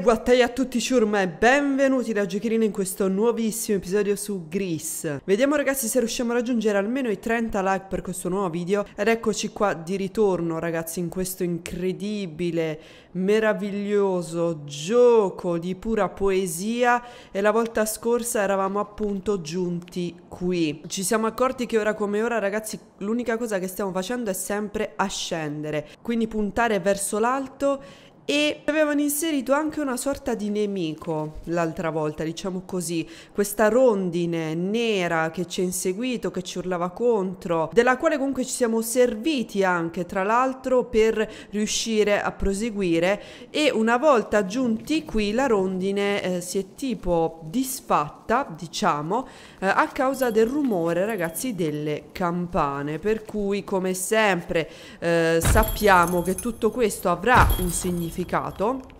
guattai a tutti ciurma e benvenuti da Giochirina in questo nuovissimo episodio su Gris. Vediamo ragazzi se riusciamo a raggiungere almeno i 30 like per questo nuovo video ed eccoci qua di ritorno ragazzi in questo incredibile, meraviglioso gioco di pura poesia e la volta scorsa eravamo appunto giunti qui. Ci siamo accorti che ora come ora ragazzi l'unica cosa che stiamo facendo è sempre ascendere, quindi puntare verso l'alto e avevano inserito anche una sorta di nemico l'altra volta, diciamo così, questa rondine nera che ci ha inseguito, che ci urlava contro, della quale comunque ci siamo serviti anche tra l'altro per riuscire a proseguire. E una volta giunti qui la rondine eh, si è tipo disfatta, diciamo, eh, a causa del rumore ragazzi delle campane, per cui come sempre eh, sappiamo che tutto questo avrà un significato significato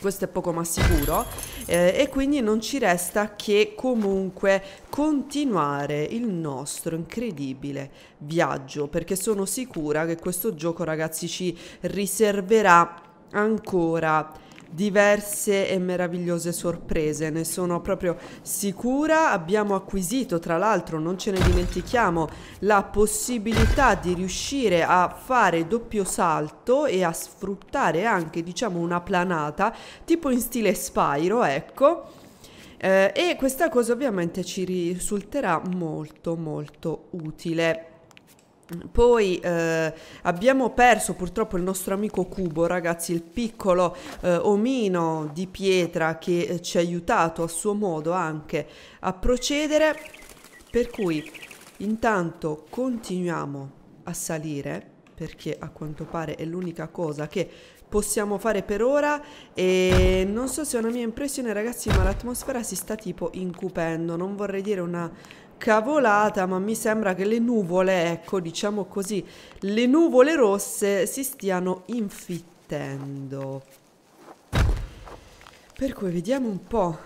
questo è poco ma sicuro eh, e quindi non ci resta che comunque continuare il nostro incredibile viaggio perché sono sicura che questo gioco ragazzi ci riserverà ancora diverse e meravigliose sorprese, ne sono proprio sicura. Abbiamo acquisito, tra l'altro, non ce ne dimentichiamo, la possibilità di riuscire a fare doppio salto e a sfruttare anche, diciamo, una planata, tipo in stile Spyro, ecco. Eh, e questa cosa ovviamente ci risulterà molto molto utile. Poi eh, abbiamo perso purtroppo il nostro amico Cubo, ragazzi, il piccolo eh, omino di pietra che eh, ci ha aiutato a suo modo anche a procedere. Per cui intanto continuiamo a salire perché a quanto pare è l'unica cosa che possiamo fare per ora e non so se è una mia impressione ragazzi ma l'atmosfera si sta tipo incupendo, non vorrei dire una cavolata, ma mi sembra che le nuvole, ecco, diciamo così, le nuvole rosse si stiano infittendo. Per cui vediamo un po'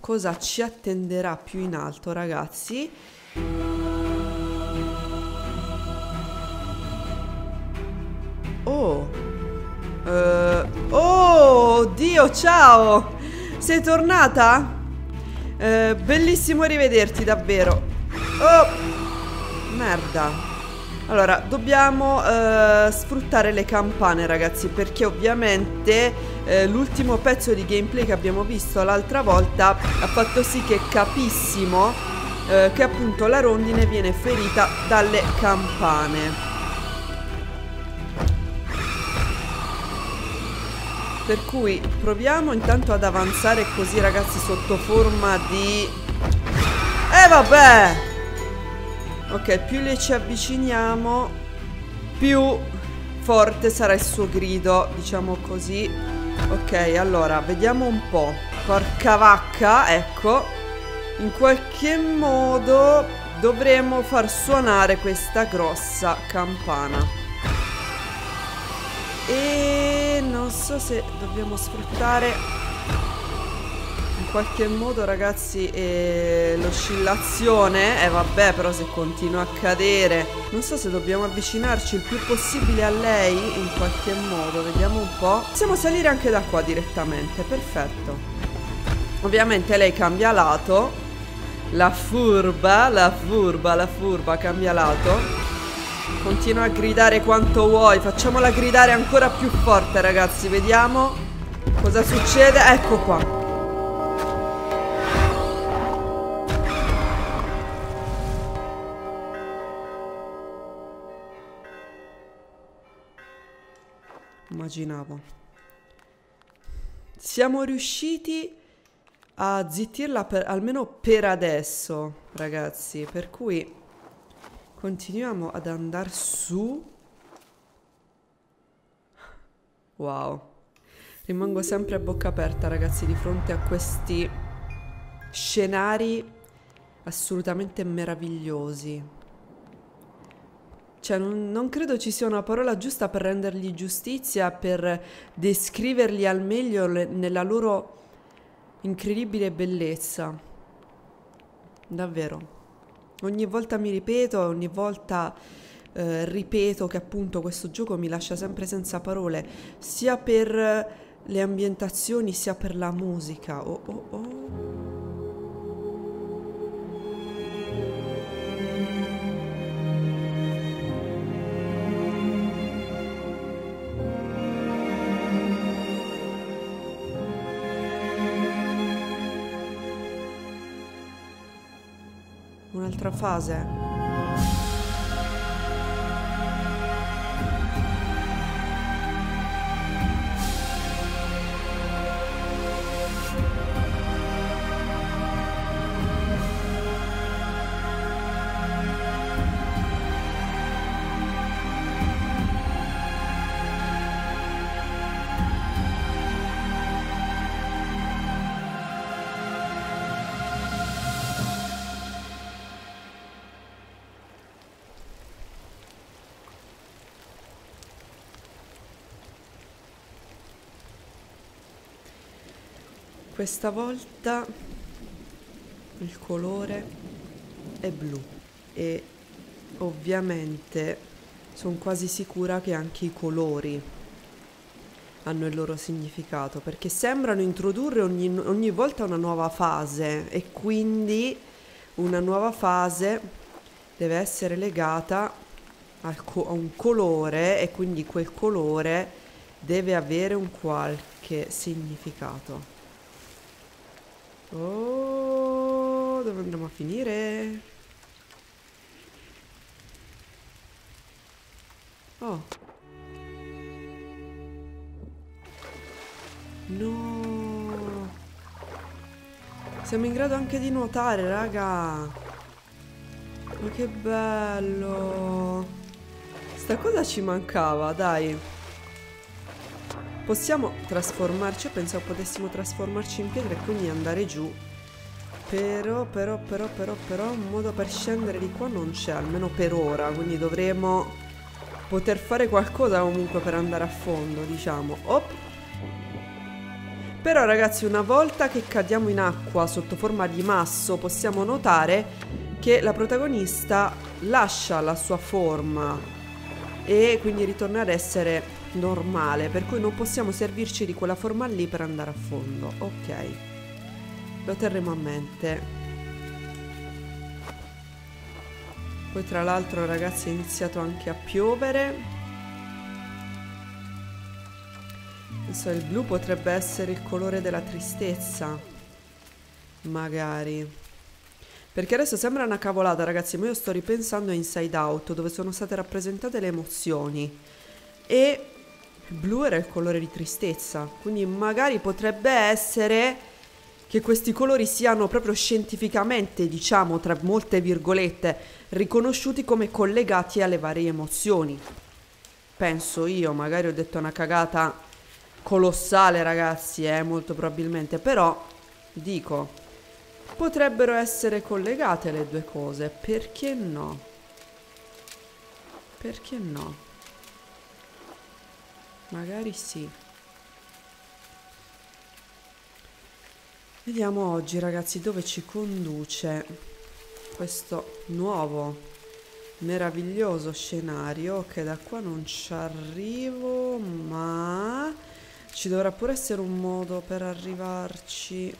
cosa ci attenderà più in alto, ragazzi. Oh! Uh, oh, Dio, ciao! Sei tornata? Eh, bellissimo rivederti, davvero. Oh, merda. Allora, dobbiamo eh, sfruttare le campane, ragazzi, perché ovviamente eh, l'ultimo pezzo di gameplay che abbiamo visto l'altra volta ha fatto sì che capissimo eh, che appunto la rondine viene ferita dalle campane. Per cui proviamo intanto ad avanzare così ragazzi sotto forma di... Eh vabbè! Ok, più le ci avviciniamo, più forte sarà il suo grido, diciamo così. Ok, allora, vediamo un po'. Porca vacca, ecco. In qualche modo dovremo far suonare questa grossa campana. E non so se dobbiamo sfruttare in qualche modo ragazzi eh, l'oscillazione. Eh, vabbè però se continua a cadere. Non so se dobbiamo avvicinarci il più possibile a lei in qualche modo. Vediamo un po'. Possiamo salire anche da qua direttamente. Perfetto. Ovviamente lei cambia lato. La furba, la furba, la furba cambia lato. Continua a gridare quanto vuoi Facciamola gridare ancora più forte ragazzi Vediamo cosa succede. Ecco qua. Immaginavo. Siamo riusciti a zittirla per, almeno per adesso ragazzi Per cui Continuiamo ad andare su. Wow. Rimango sempre a bocca aperta, ragazzi, di fronte a questi scenari assolutamente meravigliosi. Cioè, non, non, credo ci sia una parola giusta per rendergli giustizia, per descriverli al meglio le, nella loro incredibile bellezza. Davvero. Ogni volta mi ripeto, ogni volta eh, ripeto che appunto questo gioco mi lascia sempre senza parole, sia per le ambientazioni sia per la musica. Oh oh oh. Un'altra fase. Questa volta il colore è blu e ovviamente sono quasi sicura che anche i colori hanno il loro significato perché sembrano introdurre ogni, ogni volta una nuova fase e quindi una nuova fase deve essere legata co- a un colore e quindi quel colore deve avere un qualche significato. Oh, dove andremo a finire? Oh. No. Siamo in grado anche di nuotare, raga. Ma che bello. Sta cosa ci mancava, dai. Possiamo trasformarci, io pensavo potessimo trasformarci in pietra e quindi andare giù. Però, però, però, però, però, un modo per scendere di qua non c'è, almeno per ora, quindi dovremo poter fare qualcosa comunque per andare a fondo, diciamo. Op. Però ragazzi, una volta che cadiamo in acqua sotto forma di masso, possiamo notare che la protagonista lascia la sua forma e quindi ritorna ad essere normale, per cui non possiamo servirci di quella forma lì per andare a fondo. Ok, lo terremo a mente. Poi tra l'altro ragazzi è iniziato anche a piovere. Adesso il blu potrebbe essere il colore della tristezza. Magari. Perché adesso sembra una cavolata ragazzi, ma io sto ripensando a Inside Out, dove sono state rappresentate le emozioni. E il blu era il colore di tristezza, quindi magari potrebbe essere che questi colori siano proprio scientificamente, diciamo tra molte virgolette, riconosciuti come collegati alle varie emozioni. Penso io, magari ho detto una cagata colossale ragazzi, eh, molto probabilmente, però dico, potrebbero essere collegate le due cose, perché no? Perché no? Magari sì. Vediamo oggi ragazzi dove ci conduce questo nuovo meraviglioso scenario che da qua non ci arrivo ma ci dovrà pure essere un modo per arrivarci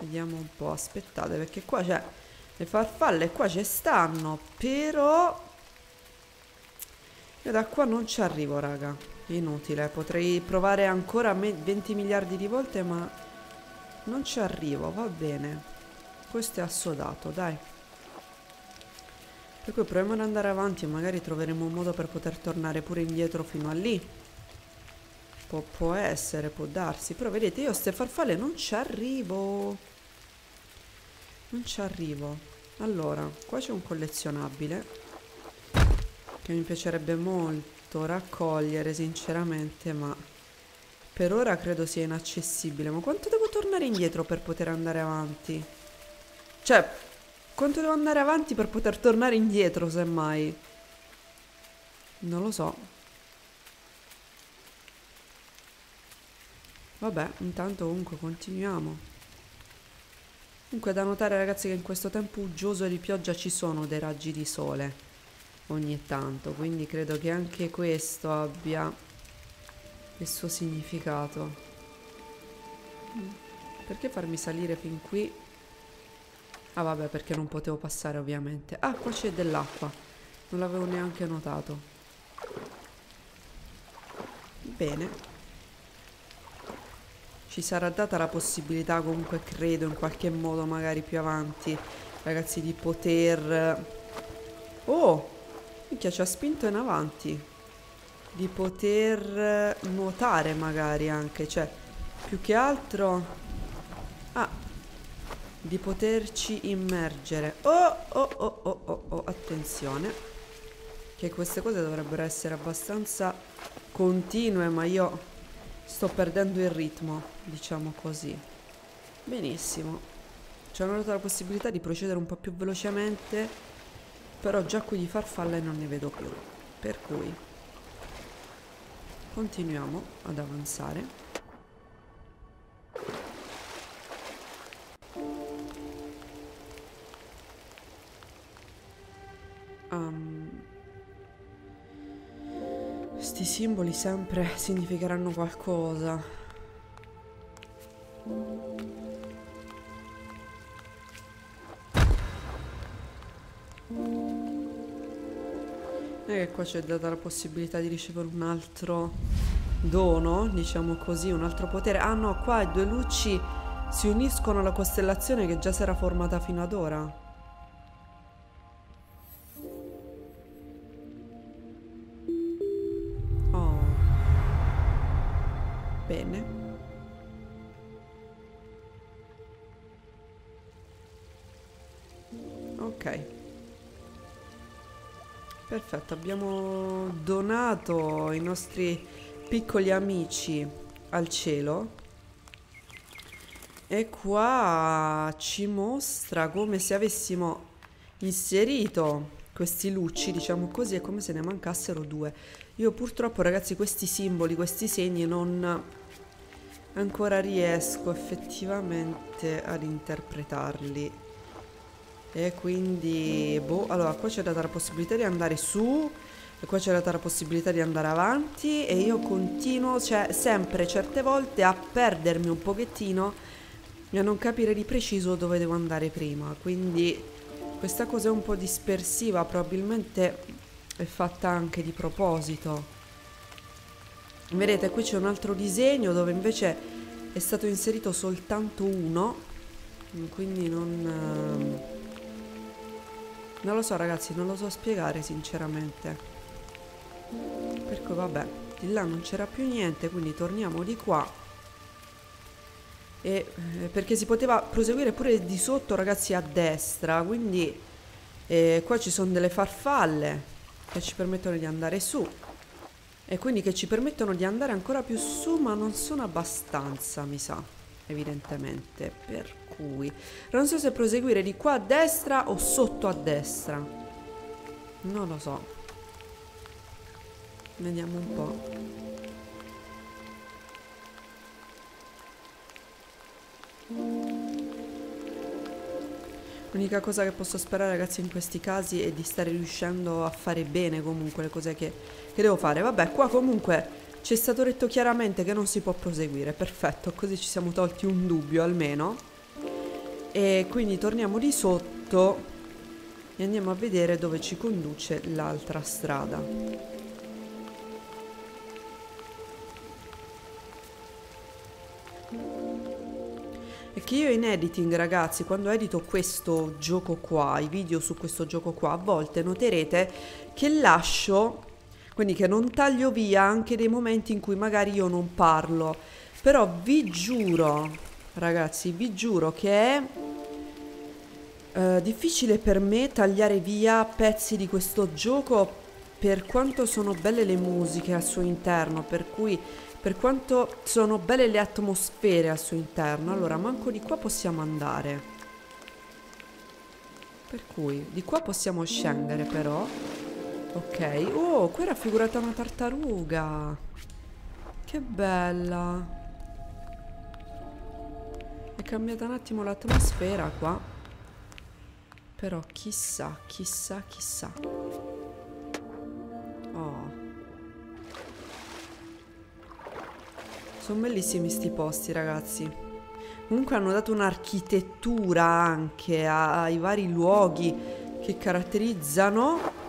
vediamo un po' aspettate perché qua c'è le farfalle qua ci stanno però io da qua non ci arrivo, raga. Inutile, potrei provare ancora 20 miliardi di volte, ma non ci arrivo, va bene. Questo è assodato, dai. Per cui proviamo ad andare avanti e magari troveremo un modo per poter tornare pure indietro fino a lì. Pu può essere, può darsi. Però vedete, io a ste farfalle non ci arrivo. Non ci arrivo. Allora, qua c'è un collezionabile che mi piacerebbe molto raccogliere sinceramente ma per ora credo sia inaccessibile ma quanto devo tornare indietro per poter andare avanti? cioè quanto devo andare avanti per poter tornare indietro semmai? non lo so vabbè intanto comunque continuiamo Comunque da notare ragazzi che in questo tempo uggioso di pioggia ci sono dei raggi di sole ogni tanto quindi credo che anche questo abbia il suo significato. Perché farmi salire fin qui? Ah vabbè, perché non potevo passare ovviamente. Ah, qua c'è dell'acqua. Non l'avevo neanche notato. Bene. Ci sarà data la possibilità comunque, credo, in qualche modo magari più avanti, ragazzi, di poter... Oh! Minchia, ci ha spinto in avanti. Di poter nuotare magari anche, cioè, più che altro... Ah, di poterci immergere. Oh, oh, oh, oh, oh, oh, attenzione. Che queste cose dovrebbero essere abbastanza continue, ma io sto perdendo il ritmo, diciamo così. Benissimo. Ci hanno dato la possibilità di procedere un po' più velocemente, però già qui di farfalle non ne vedo più. Per cui continuiamo ad avanzare. Questi simboli sempre significheranno qualcosa. Che qua c'è data la possibilità di ricevere un altro dono, diciamo così, un altro potere. Ah no, qua i due luci si uniscono alla costellazione che già si era formata fino ad ora. Perfetto, abbiamo donato i nostri piccoli amici al cielo. E qua ci mostra come se avessimo inserito questi lucci, diciamo così, è come se ne mancassero due. Io purtroppo, ragazzi, questi simboli, questi segni non ancora riesco effettivamente ad interpretarli e quindi boh allora qua c'è data la possibilità di andare su e qua c'è data la possibilità di andare avanti e io continuo cioè sempre certe volte a perdermi un pochettino e a non capire di preciso dove devo andare prima. Quindi questa cosa è un po' dispersiva probabilmente è fatta anche di proposito. Vedete, qui c'è un altro disegno dove invece è stato inserito soltanto uno, quindi non... Non lo so ragazzi, non lo so spiegare sinceramente. Per cui vabbè, di là non c'era più niente, quindi torniamo di qua. E, eh, perché si poteva proseguire pure di sotto ragazzi a destra, quindi eh, qua ci sono delle farfalle che ci permettono di andare su e quindi che ci permettono di andare ancora più su ma non sono abbastanza mi sa evidentemente per cui non so se proseguire di qua a destra o sotto a destra non lo so vediamo un po' L'unica cosa che posso sperare ragazzi in questi casi è di stare riuscendo a fare bene comunque le cose che, che devo fare. Vabbè, qua comunque ci è stato detto chiaramente che non si può proseguire. Perfetto, così ci siamo tolti un dubbio almeno. E quindi torniamo di sotto e andiamo a vedere dove ci conduce l'altra strada. È che io in editing, ragazzi, quando edito questo gioco qua, i video su questo gioco qua, a volte noterete che lascio, quindi che non taglio via anche dei momenti in cui magari io non parlo. Però vi giuro, ragazzi, vi giuro che è eh, difficile per me tagliare via pezzi di questo gioco per quanto sono belle le musiche al suo interno, per cui per quanto sono belle le atmosfere al suo interno, allora manco di qua possiamo andare. Per cui, di qua possiamo scendere però. Ok. Oh, qui è raffigurata una tartaruga. Che bella. È cambiata un attimo l'atmosfera qua. Però chissà, chissà, chissà. Oh. Sono bellissimi sti posti, ragazzi. Comunque hanno dato un'architettura anche ai vari luoghi che caratterizzano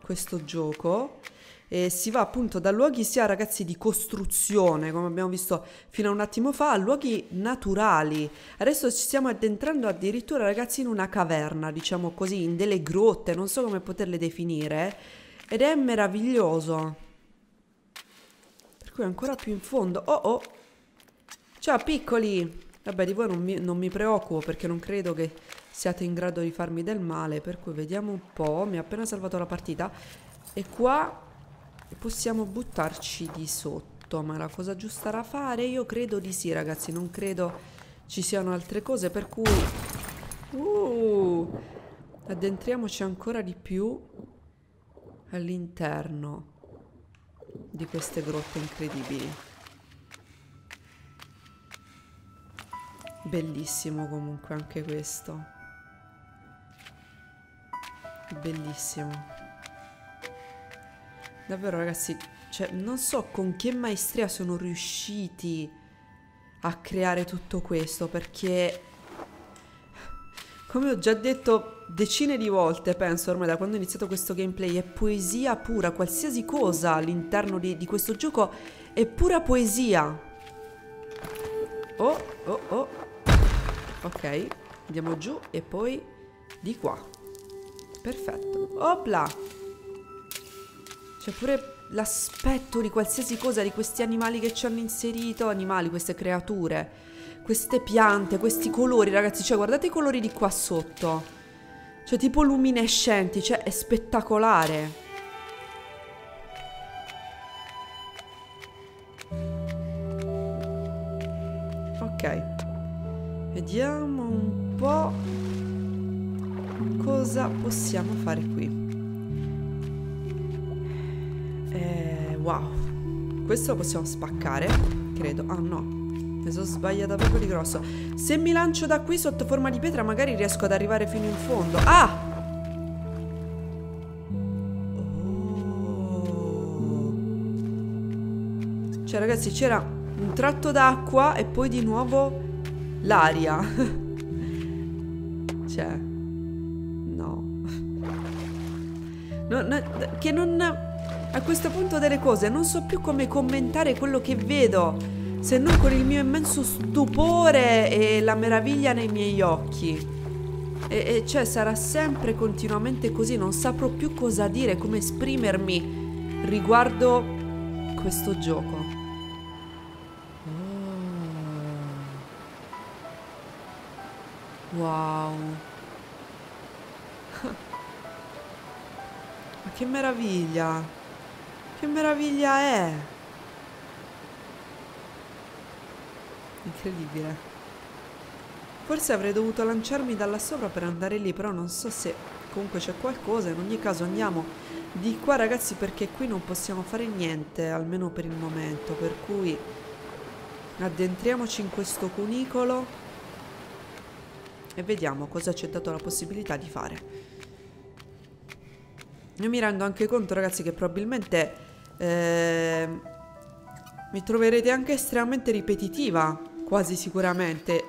questo gioco e si va appunto da luoghi sia ragazzi di costruzione, come abbiamo visto fino a un attimo fa, a luoghi naturali. Adesso ci stiamo addentrando addirittura ragazzi in una caverna, diciamo così, in delle grotte, non so come poterle definire, ed è meraviglioso. Per cui ancora più in fondo. Oh oh! Ciao piccoli! Vabbè, di voi non mi, non mi preoccupo perché non credo che siate in grado di farmi del male, per cui vediamo un po'. Mi ha appena salvato la partita. E qua possiamo buttarci di sotto, ma la cosa giusta da fare? Io credo di sì, ragazzi, non credo ci siano altre cose, per cui... Uh, addentriamoci ancora di più all'interno di queste grotte incredibili. Bellissimo comunque anche questo. Bellissimo. Davvero ragazzi, cioè non so con che maestria sono riusciti a creare tutto questo perché come ho già detto decine di volte, penso ormai da quando ho iniziato questo gameplay, è poesia pura, qualsiasi cosa all'interno di, di questo gioco è pura poesia. Oh, oh, oh. Ok, andiamo giù e poi di qua. Perfetto. Opla! C'è pure l'aspetto di qualsiasi cosa di questi animali che ci hanno inserito, animali, queste creature, queste piante, questi colori, ragazzi, cioè guardate i colori di qua sotto. Cioè tipo luminescenti, cioè è spettacolare. Ok. Vediamo un po' cosa possiamo fare qui. Wow. Questo lo possiamo spaccare, credo. Ah no, mi sono sbagliata proprio di grosso. Se mi lancio da qui sotto forma di pietra magari riesco ad arrivare fino in fondo. Ah! Oh. Cioè ragazzi c'era un tratto d'acqua e poi di nuovo l'aria. cioè... No. no, no che non a questo punto delle cose non so più come commentare quello che vedo, se non con il mio immenso stupore e la meraviglia nei miei occhi. E, e cioè sarà sempre continuamente così, non saprò più cosa dire, come esprimermi riguardo questo gioco. Wow. Ma che meraviglia! Che meraviglia è! Incredibile. Forse avrei dovuto lanciarmi da là sopra per andare lì, però non so se comunque c'è qualcosa. In ogni caso andiamo di qua ragazzi perché qui non possiamo fare niente, almeno per il momento. Per cui addentriamoci in questo cunicolo e vediamo cosa ci è dato la possibilità di fare. Io mi rendo anche conto ragazzi che probabilmente eh, mi troverete anche estremamente ripetitiva, quasi sicuramente.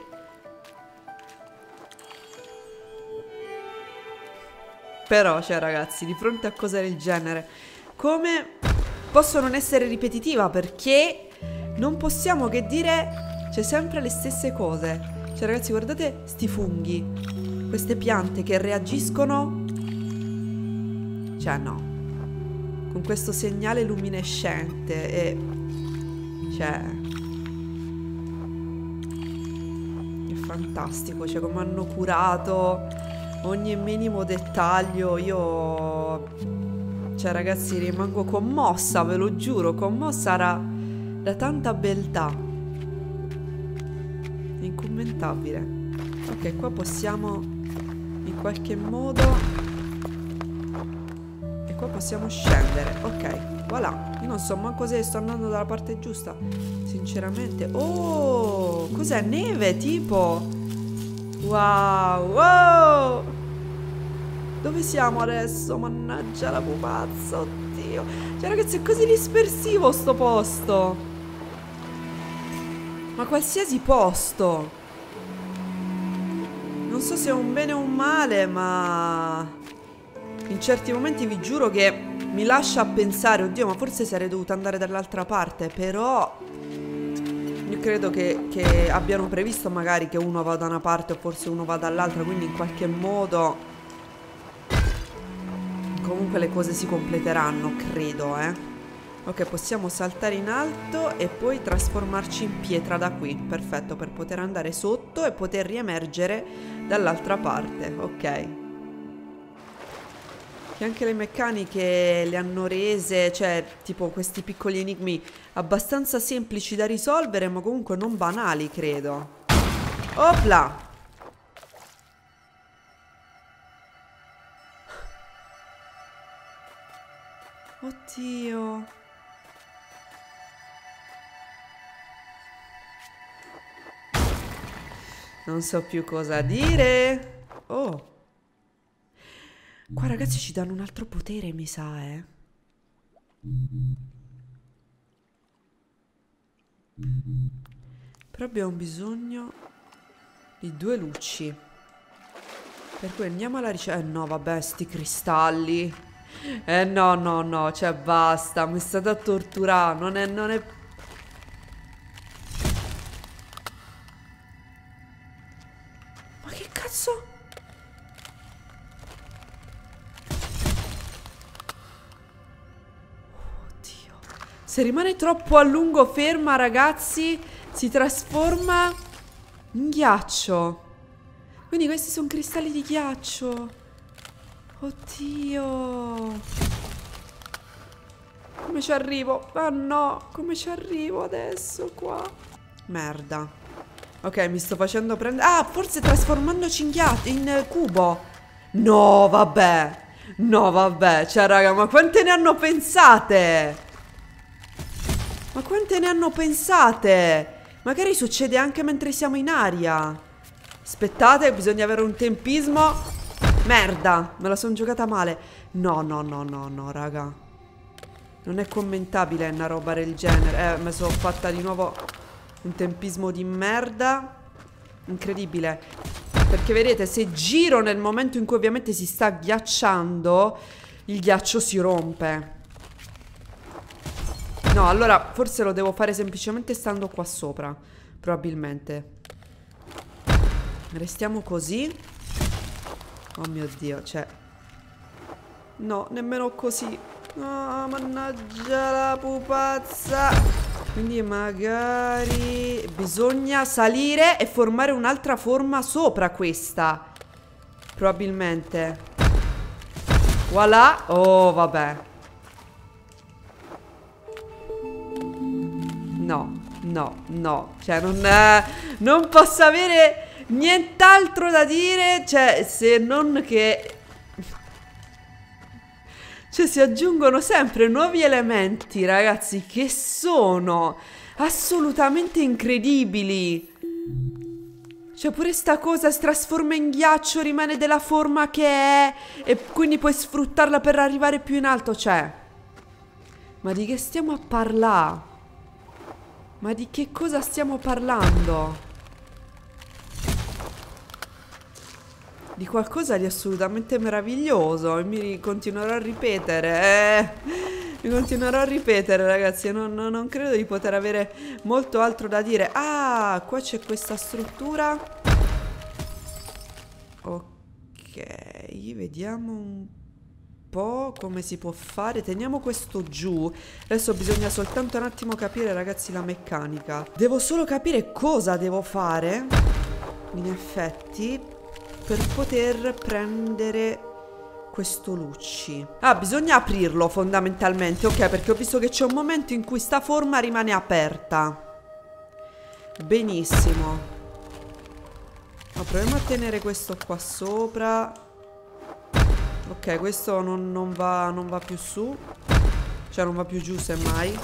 Però, cioè ragazzi, di fronte a cose del genere, come posso non essere ripetitiva? Perché non possiamo che dire, c'è sempre le stesse cose. Cioè ragazzi, guardate sti funghi, queste piante che reagiscono... Cioè no, con questo segnale luminescente e cioè è fantastico cioè come hanno curato ogni minimo dettaglio io cioè ragazzi rimango commossa ve lo giuro commossa da, da tanta beltà. Incommentabile. Ok qua possiamo in qualche modo possiamo scendere. Ok voilà. Io non so manco se sto andando dalla parte giusta. Sinceramente. Oh cos'è? Neve tipo. Wow wow. Dove siamo adesso? Mannaggia la pupazza oddio. Cioè ragazzi è così dispersivo sto posto. Ma qualsiasi posto. Non so se è un bene o un male, ma... In certi momenti vi giuro che mi lascia pensare, oddio, ma forse sarei dovuta andare dall'altra parte, però... Io credo che, che abbiano previsto magari che uno va da una parte o forse uno va dall'altra, quindi in qualche modo comunque le cose si completeranno, credo, eh. Ok, possiamo saltare in alto e poi trasformarci in pietra da qui. Perfetto, per poter andare sotto e poter riemergere dall'altra parte. Ok. E anche le meccaniche le hanno rese, cioè, tipo questi piccoli enigmi abbastanza semplici da risolvere, ma comunque non banali, credo. Opla! Oddio. Non so più cosa dire. Oh. Qua ragazzi ci danno un altro potere, mi sa, eh. Però abbiamo bisogno di due luci. Per cui andiamo alla ricerca. Eh no, vabbè, sti cristalli. Eh no, no, no, cioè basta, mi state a torturare, non è, non è... rimane troppo a lungo ferma, ragazzi, si trasforma in ghiaccio. Quindi questi sono cristalli di ghiaccio. Oddio. Come ci arrivo? Ah no, come ci arrivo adesso qua? Merda. Ok, mi sto facendo prendere... Ah, forse trasformandoci in, in cubo. No, vabbè. No, vabbè. Cioè, raga, ma quante ne hanno pensate? Ma quante ne hanno pensate? Magari succede anche mentre siamo in aria. Aspettate, bisogna avere un tempismo. Merda, me la sono giocata male. No, no, no, no, no, raga. Non è commentabile una roba del genere. Eh, mi sono fatta di nuovo un tempismo di merda. Incredibile. Perché vedete, se giro nel momento in cui ovviamente si sta ghiacciando, il ghiaccio si rompe. No, allora forse lo devo fare semplicemente stando qua sopra. Probabilmente. Restiamo così. Oh mio Dio, cioè... No, nemmeno così. No, mannaggia la pupazza. Quindi magari... Bisogna salire e formare un'altra forma sopra questa. Probabilmente. Voilà. Oh, vabbè. No, no, no. Cioè, non... Eh, non posso avere Nient'altro da dire, cioè, se non che... Cioè, si aggiungono sempre nuovi elementi, ragazzi, che sono assolutamente incredibili. Cioè, pure sta cosa si trasforma in ghiaccio, rimane della forma che è, e quindi puoi sfruttarla per arrivare più in alto, cioè... Ma di che stiamo a parlare? Ma di che cosa stiamo parlando? di qualcosa di assolutamente meraviglioso e mi continuerò a ripetere. Eh, mi continuerò a ripetere, ragazzi. Non, non, non, credo di poter avere molto altro da dire. Ah, qua c'è questa struttura. Ok, vediamo un po' come si può fare. Teniamo questo giù. Adesso bisogna soltanto un attimo capire, ragazzi, la meccanica. Devo solo capire cosa devo fare. In effetti, per poter prendere questo Lucci. Ah, bisogna aprirlo fondamentalmente, ok? Perché ho visto che c'è un momento in cui sta forma rimane aperta. Benissimo. Ma proviamo a tenere questo qua sopra. Ok, questo non, non, va, non va più su. Cioè non va più giù semmai.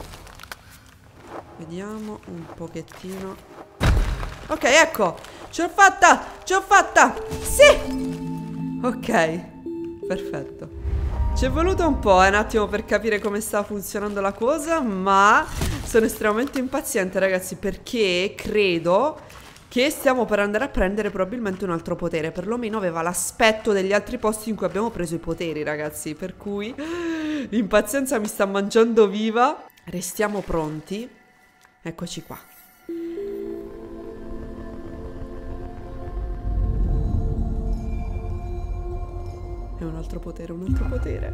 Vediamo un pochettino. Ok, ecco. Ce l'ho fatta! Ce l'ho fatta! Sì! Ok, perfetto. Ci è voluto un po', eh, un attimo per capire come sta funzionando la cosa, ma sono estremamente impaziente ragazzi perché credo che stiamo per andare a prendere probabilmente un altro potere, perlomeno aveva l'aspetto degli altri posti in cui abbiamo preso i poteri ragazzi, per cui l'impazienza mi sta mangiando viva. Restiamo pronti, eccoci qua. E un altro potere, un altro potere.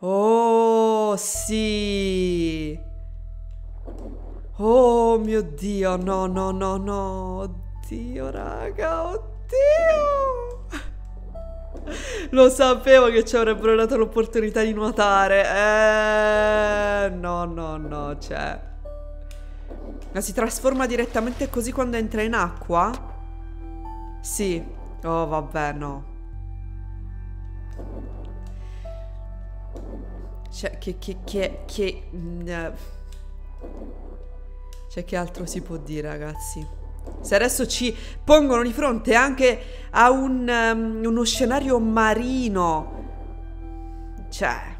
Oh, sì. Oh mio Dio, no, no, no, no. Oddio, raga, oddio. Lo sapevo che ci avrebbero dato l'opportunità di nuotare. Eh, no, no, no, cioè. Ma si trasforma direttamente così quando entra in acqua? Sì. Oh, vabbè, no. Cioè, che, che, che, che... Mm, eh. Cioè, che altro si può dire, ragazzi? Se adesso ci pongono di fronte anche a un, um, uno scenario marino. Cioè...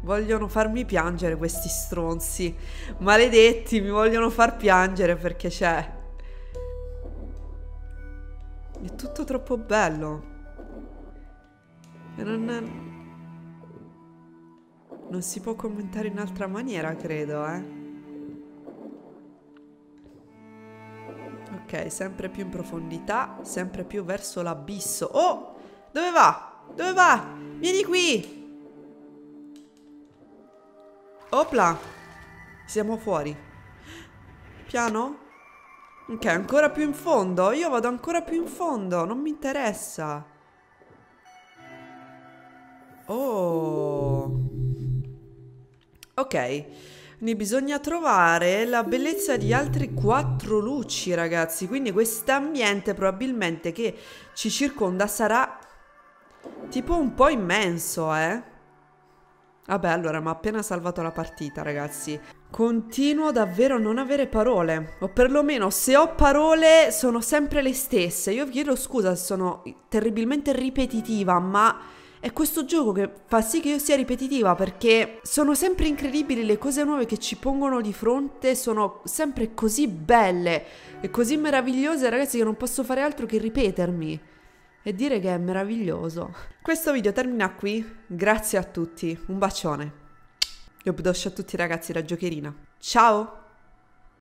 Vogliono farmi piangere questi stronzi. Maledetti, mi vogliono far piangere perché c'è. È tutto troppo bello. Non... È... Non si può commentare in altra maniera, credo, eh. Ok, sempre più in profondità, sempre più verso l'abisso. Oh! Dove va? Dove va? Vieni qui! Opla! Siamo fuori. Piano? Ok, ancora più in fondo? Io vado ancora più in fondo, non mi interessa. Oh. Ok. Quindi bisogna trovare la bellezza di altri quattro luci, ragazzi. Quindi quest'ambiente probabilmente che ci circonda sarà tipo un po' immenso, eh? Vabbè, allora, mi ha appena salvato la partita, ragazzi. Continuo davvero a non avere parole. O perlomeno, se ho parole, sono sempre le stesse. Io vi chiedo scusa se sono terribilmente ripetitiva, ma è questo gioco che fa sì che io sia ripetitiva perché sono sempre incredibili le cose nuove che ci pongono di fronte, sono sempre così belle e così meravigliose, ragazzi, che non posso fare altro che ripetermi e dire che è meraviglioso. Questo video termina qui, grazie a tutti, un bacione. E a tutti ragazzi da Giocherina. Ciao!